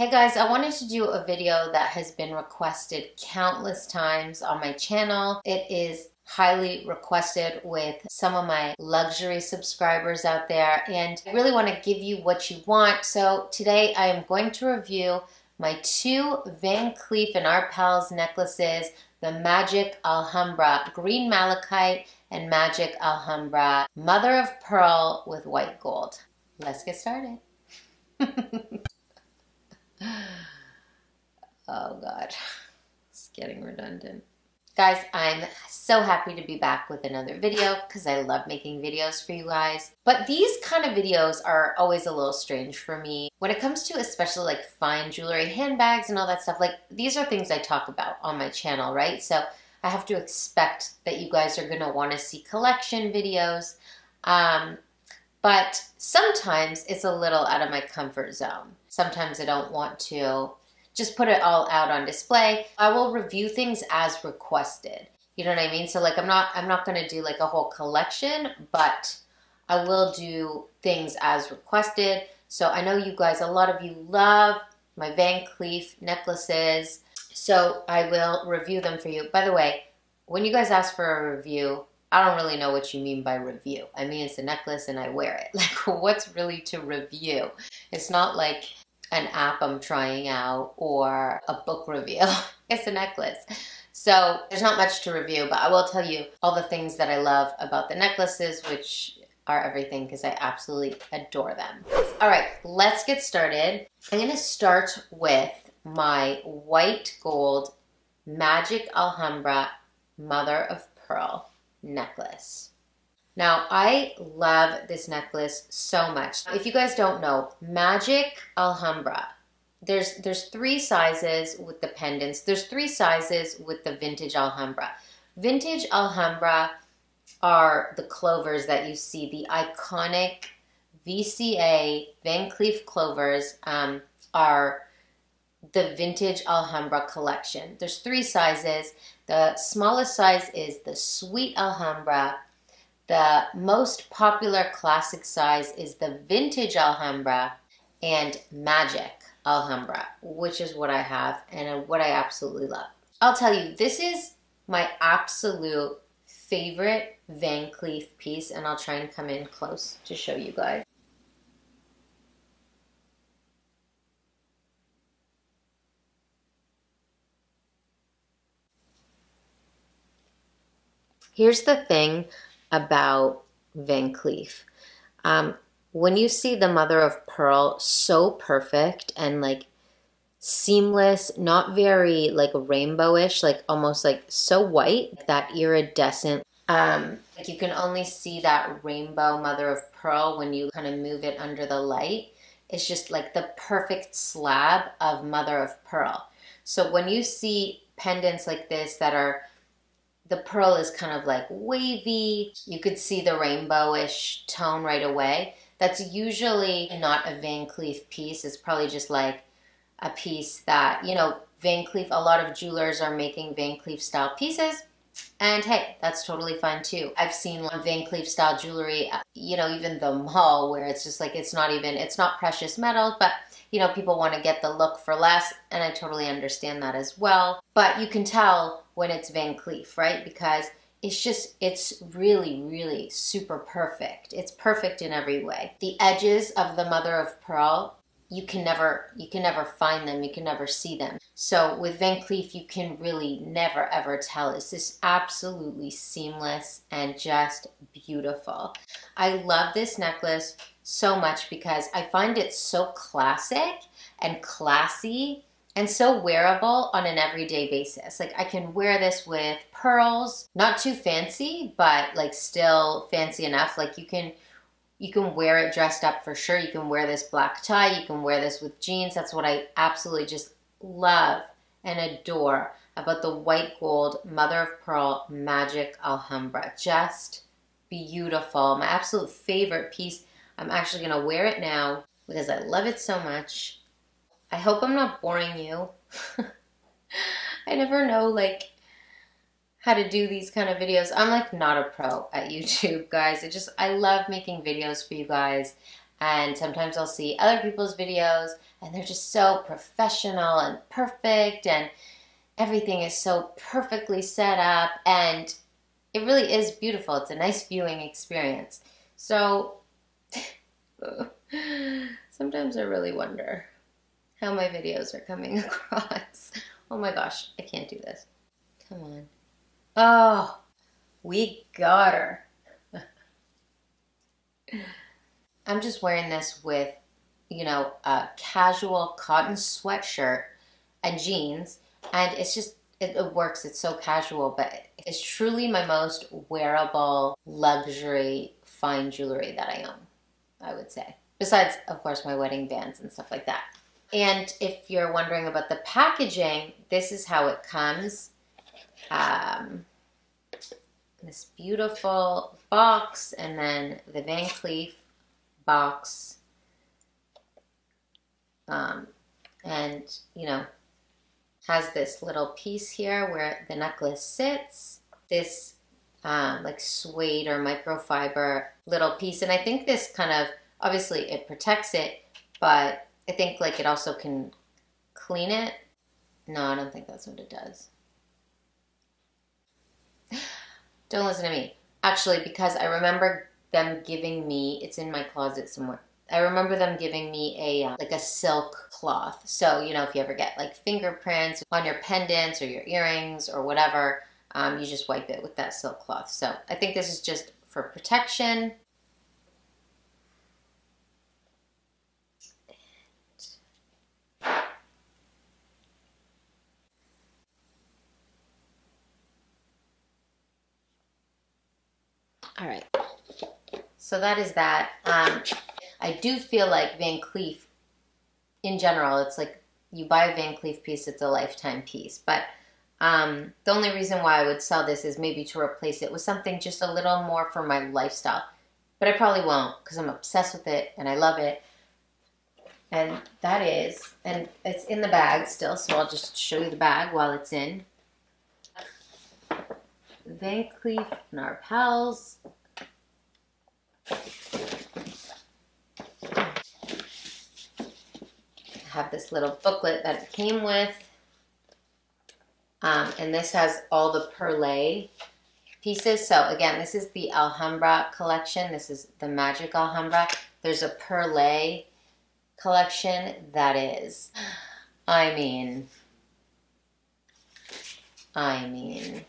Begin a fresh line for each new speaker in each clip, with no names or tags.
Hey guys, I wanted to do a video that has been requested countless times on my channel. It is highly requested with some of my luxury subscribers out there and I really want to give you what you want. So today I am going to review my two Van Cleef and Arpels necklaces, the Magic Alhambra Green Malachite and Magic Alhambra Mother of Pearl with white gold. Let's get started. Oh God, it's getting redundant. Guys, I'm so happy to be back with another video because I love making videos for you guys. But these kind of videos are always a little strange for me. When it comes to especially like fine jewelry, handbags and all that stuff, like these are things I talk about on my channel, right? So I have to expect that you guys are gonna wanna see collection videos. Um, but sometimes it's a little out of my comfort zone. Sometimes I don't want to just put it all out on display. I will review things as requested. You know what I mean? So like I'm not I'm not going to do like a whole collection, but I will do things as requested. So I know you guys a lot of you love my Van Cleef necklaces. So I will review them for you. By the way, when you guys ask for a review, I don't really know what you mean by review. I mean, it's a necklace and I wear it. Like, what's really to review? It's not like an app I'm trying out or a book review. it's a necklace. So there's not much to review, but I will tell you all the things that I love about the necklaces, which are everything because I absolutely adore them. All right, let's get started. I'm gonna start with my white gold Magic Alhambra Mother of Pearl necklace. Now, I love this necklace so much. If you guys don't know, Magic Alhambra, there's, there's three sizes with the pendants. There's three sizes with the Vintage Alhambra. Vintage Alhambra are the clovers that you see, the iconic VCA Van Cleef clovers um, are the Vintage Alhambra collection. There's three sizes. The smallest size is the Sweet Alhambra, the most popular classic size is the Vintage Alhambra and Magic Alhambra, which is what I have and what I absolutely love. I'll tell you, this is my absolute favorite Van Cleef piece, and I'll try and come in close to show you guys. Here's the thing about Van Cleef. Um, when you see the mother of pearl so perfect and like seamless, not very like rainbowish, like almost like so white, that iridescent. Um, like you can only see that rainbow mother of pearl when you kind of move it under the light. It's just like the perfect slab of mother of pearl. So when you see pendants like this that are the pearl is kind of like wavy. You could see the rainbowish tone right away. That's usually not a Van Cleef piece. It's probably just like a piece that, you know, Van Cleef, a lot of jewelers are making Van Cleef style pieces. And hey, that's totally fine too. I've seen Van Cleef style jewelry, uh, you know, even the mall where it's just like, it's not even, it's not precious metals, but you know, people want to get the look for less, and I totally understand that as well. But you can tell when it's Van Cleef, right? Because it's just, it's really, really super perfect. It's perfect in every way. The edges of the mother of pearl, you can never, you can never find them. You can never see them. So with Van Cleef, you can really never ever tell. It's just absolutely seamless and just beautiful. I love this necklace so much because I find it so classic and classy and so wearable on an everyday basis. Like I can wear this with pearls, not too fancy, but like still fancy enough. Like you can you can wear it dressed up for sure. You can wear this black tie, you can wear this with jeans. That's what I absolutely just love and adore about the white gold mother of pearl magic alhambra. Just beautiful. My absolute favorite piece I'm actually going to wear it now because I love it so much. I hope I'm not boring you. I never know like how to do these kind of videos. I'm like not a pro at YouTube, guys. It just I love making videos for you guys. And sometimes I'll see other people's videos and they're just so professional and perfect and everything is so perfectly set up and it really is beautiful. It's a nice viewing experience. So sometimes I really wonder how my videos are coming across. Oh my gosh, I can't do this. Come on. Oh, we got her. I'm just wearing this with, you know, a casual cotton sweatshirt and jeans. And it's just, it, it works. It's so casual, but it's truly my most wearable luxury fine jewelry that I own, I would say. Besides, of course, my wedding bands and stuff like that. And if you're wondering about the packaging, this is how it comes. Um, this beautiful box and then the Van Cleef box. Um, and, you know, has this little piece here where the necklace sits. This um, like suede or microfiber little piece. And I think this kind of, obviously it protects it, but I think like it also can clean it. No, I don't think that's what it does. Don't listen to me. Actually, because I remember them giving me, it's in my closet somewhere. I remember them giving me a uh, like a silk cloth. So, you know, if you ever get like fingerprints on your pendants or your earrings or whatever, um, you just wipe it with that silk cloth. So I think this is just for protection. All right. So that is that. Um, I do feel like Van Cleef, in general, it's like you buy a Van Cleef piece, it's a lifetime piece. But um, the only reason why I would sell this is maybe to replace it with something just a little more for my lifestyle. But I probably won't because I'm obsessed with it and I love it. And that is, and it's in the bag still, so I'll just show you the bag while it's in. Van Cleef and Arpels. I have this little booklet that it came with. Um, and this has all the perlé pieces. So again, this is the Alhambra collection. This is the Magic Alhambra. There's a perlé collection that is, I mean, I mean,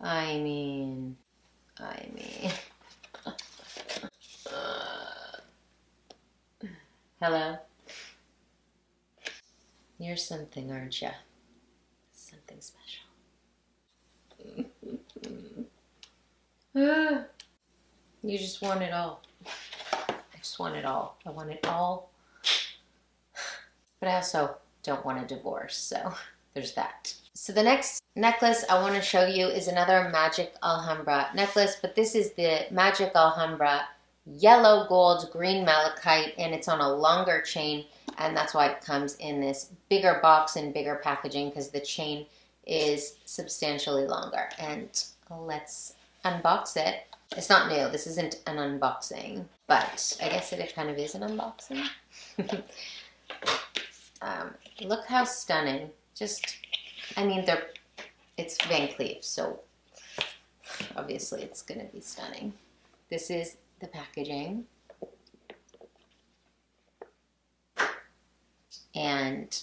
I mean, I mean. Hello? You're something, aren't you? Something special. you just want it all. I just want it all. I want it all. But I also don't want a divorce, so there's that. So the next necklace I want to show you is another Magic Alhambra necklace, but this is the Magic Alhambra yellow gold green malachite and it's on a longer chain and that's why it comes in this bigger box and bigger packaging because the chain is substantially longer. And let's unbox it. It's not new this isn't an unboxing but I guess it kind of is an unboxing. Um, look how stunning. Just I mean they're it's Van Cleef so obviously it's gonna be stunning this is the packaging. And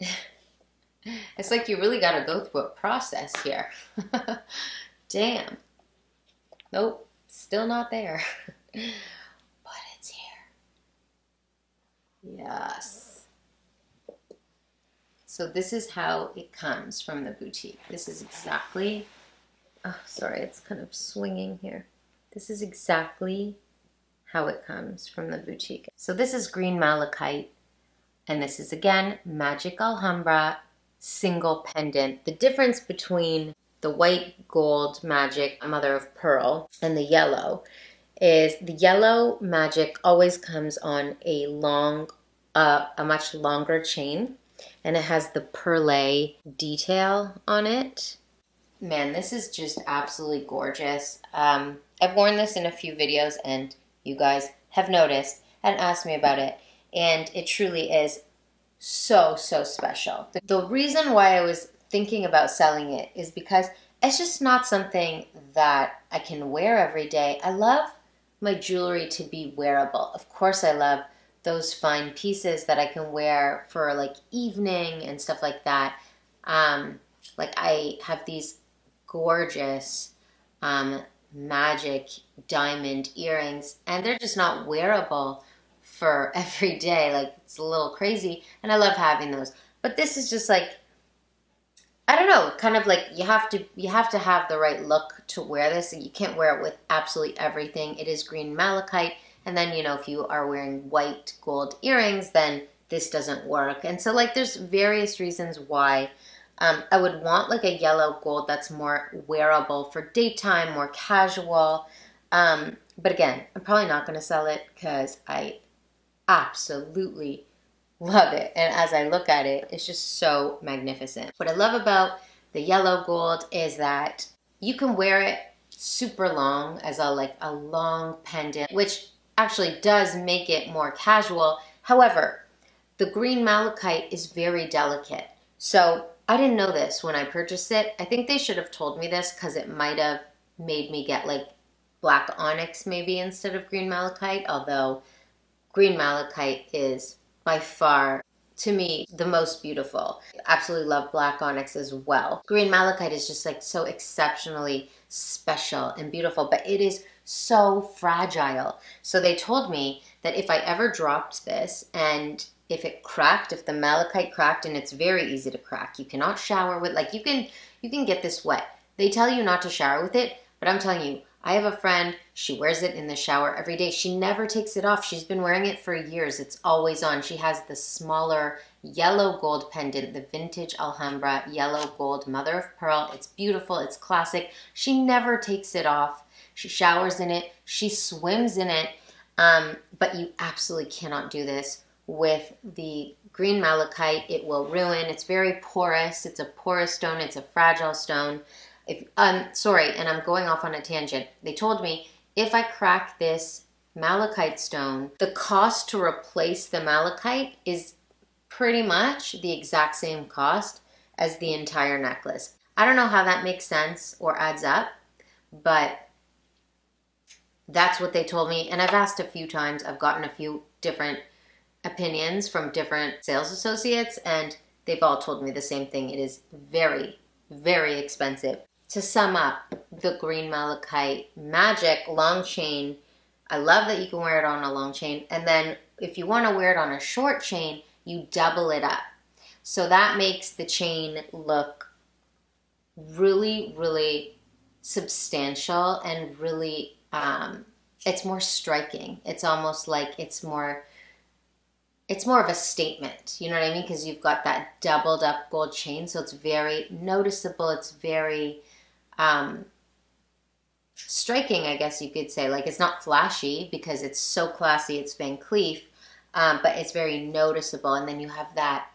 it's like you really got to go through a process here. Damn. Nope, still not there. but it's here. Yes. So this is how it comes from the boutique. This is exactly oh, sorry, it's kind of swinging here. This is exactly how it comes from the boutique. So this is green malachite, and this is again Magic Alhambra single pendant. The difference between the white gold magic mother of pearl and the yellow is the yellow magic always comes on a long uh, a much longer chain and it has the perlé detail on it Man, this is just absolutely gorgeous. Um, I've worn this in a few videos and you guys have noticed and asked me about it. And it truly is so, so special. The reason why I was thinking about selling it is because it's just not something that I can wear every day. I love my jewelry to be wearable. Of course, I love those fine pieces that I can wear for like evening and stuff like that. Um, like I have these gorgeous um, magic diamond earrings, and they're just not wearable for every day. Like it's a little crazy, and I love having those. But this is just like I don't know, kind of like you have to you have to have the right look to wear this. You can't wear it with absolutely everything. It is green malachite, and then you know if you are wearing white gold earrings, then this doesn't work. And so like there's various reasons why um, I would want like a yellow gold that's more wearable for daytime, more casual. Um, but again, I'm probably not going to sell it because I absolutely love it. And as I look at it, it's just so magnificent. What I love about the yellow gold is that you can wear it super long as a like a long pendant, which actually does make it more casual. However, the green malachite is very delicate. So I didn't know this when I purchased it. I think they should have told me this because it might have made me get like black onyx maybe instead of green malachite, although green malachite is by far to me the most beautiful. Absolutely love black onyx as well. Green malachite is just like so exceptionally special and beautiful, but it is so fragile. So they told me that if I ever dropped this and if it cracked, if the malachite cracked, and it's very easy to crack, you cannot shower with, like you can, you can get this wet. They tell you not to shower with it, but I'm telling you, I have a friend, she wears it in the shower every day. She never takes it off. She's been wearing it for years. It's always on. She has the smaller yellow gold pendant, the vintage Alhambra yellow gold mother of pearl. It's beautiful. It's classic. She never takes it off. She showers in it. She swims in it. Um, but you absolutely cannot do this with the green malachite. It will ruin. It's very porous. It's a porous stone. It's a fragile stone. If um sorry, and I'm going off on a tangent. They told me if I crack this malachite stone, the cost to replace the malachite is pretty much the exact same cost as the entire necklace. I don't know how that makes sense or adds up, but that's what they told me. And I've asked a few times, I've gotten a few different opinions from different sales associates, and they've all told me the same thing. It is very, very expensive. To sum up, the green malachite magic long chain. I love that you can wear it on a long chain. And then if you want to wear it on a short chain, you double it up. So that makes the chain look really, really substantial and really, um, it's more striking. It's almost like it's more it's more of a statement, you know what I mean? Because you've got that doubled up gold chain, so it's very noticeable. It's very um, striking, I guess you could say. Like it's not flashy because it's so classy. It's Van Cleef, um, but it's very noticeable. And then you have that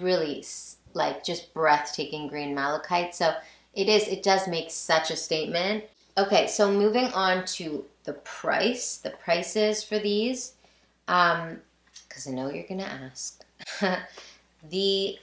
really like just breathtaking green malachite. So it is. It does make such a statement. Okay, so moving on to the price, the prices for these. Um, because I know you're going to ask. the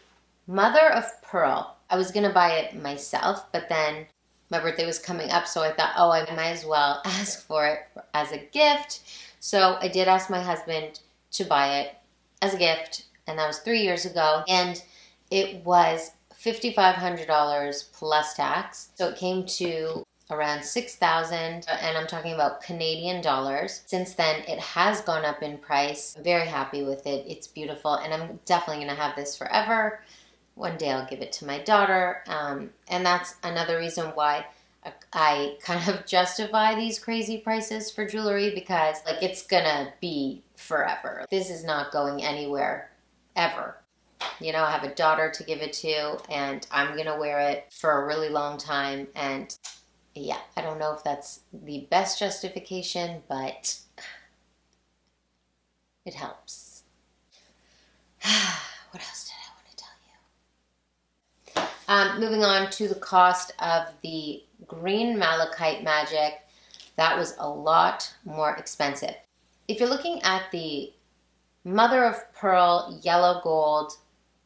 Mother of Pearl, I was going to buy it myself, but then my birthday was coming up, so I thought, oh, I might as well ask for it as a gift. So I did ask my husband to buy it as a gift, and that was three years ago. And it was $5,500 plus tax. So it came to around 6,000 and I'm talking about Canadian dollars. Since then, it has gone up in price. I'm very happy with it. It's beautiful and I'm definitely going to have this forever. One day I'll give it to my daughter. Um, and that's another reason why I kind of justify these crazy prices for jewelry because like it's gonna be forever. This is not going anywhere ever. You know, I have a daughter to give it to and I'm gonna wear it for a really long time and yeah, I don't know if that's the best justification, but it helps. what else did I want to tell you? Um, moving on to the cost of the green malachite magic. that was a lot more expensive. If you're looking at the mother of pearl yellow gold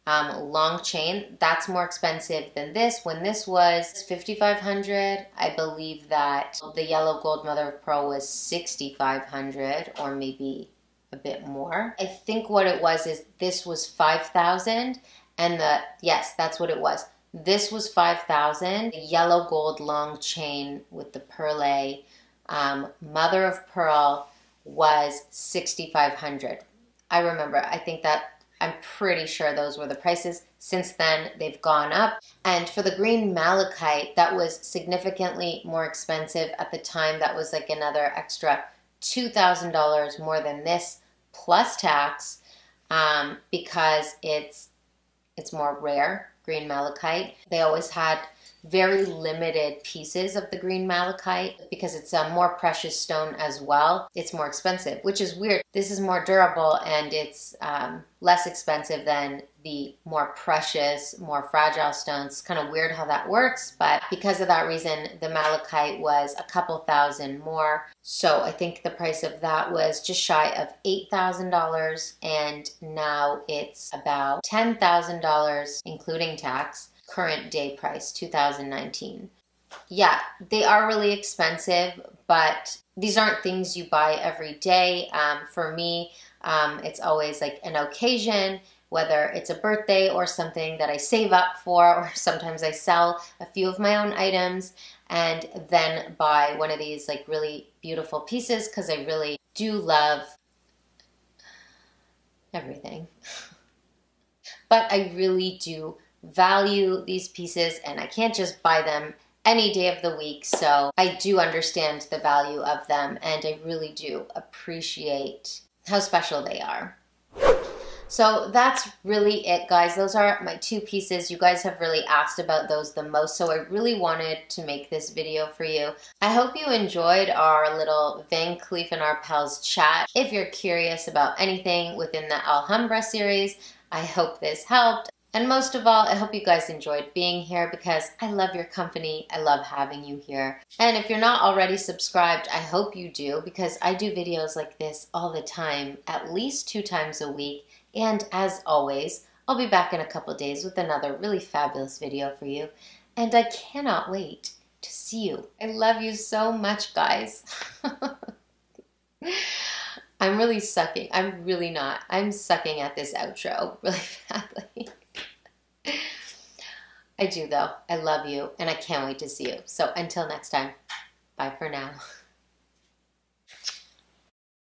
um, long chain, that's more expensive than this. When this was 5500 I believe that the yellow gold mother of pearl was 6500 or maybe a bit more. I think what it was is this was 5000 and the, yes, that's what it was. This was 5000 the yellow gold long chain with the perle um, mother of pearl was 6500 I remember, I think that I'm pretty sure those were the prices. Since then, they've gone up. And for the green malachite, that was significantly more expensive at the time. That was like another extra $2,000 more than this plus tax um, because it's it's more rare green malachite. They always had very limited pieces of the green malachite because it's a more precious stone as well. It's more expensive, which is weird. This is more durable and it's um, less expensive than the more precious, more fragile stones. It's kind of weird how that works, but because of that reason, the malachite was a couple thousand more. So I think the price of that was just shy of $8,000 and now it's about $10,000 including tax current day price, 2019. Yeah, they are really expensive, but these aren't things you buy every day. Um, for me, um, it's always like an occasion, whether it's a birthday or something that I save up for, or sometimes I sell a few of my own items and then buy one of these like really beautiful pieces because I really do love everything. but I really do value these pieces and I can't just buy them any day of the week. So I do understand the value of them and I really do appreciate how special they are. So that's really it, guys. Those are my two pieces. You guys have really asked about those the most, so I really wanted to make this video for you. I hope you enjoyed our little Van Cleef and Arpels chat. If you're curious about anything within the Alhambra series, I hope this helped. And most of all, I hope you guys enjoyed being here because I love your company. I love having you here. And if you're not already subscribed, I hope you do because I do videos like this all the time, at least two times a week. And as always, I'll be back in a couple days with another really fabulous video for you. And I cannot wait to see you. I love you so much, guys. I'm really sucking. I'm really not. I'm sucking at this outro really badly. I do though. I love you and I can't wait to see you. So until next time, bye for now.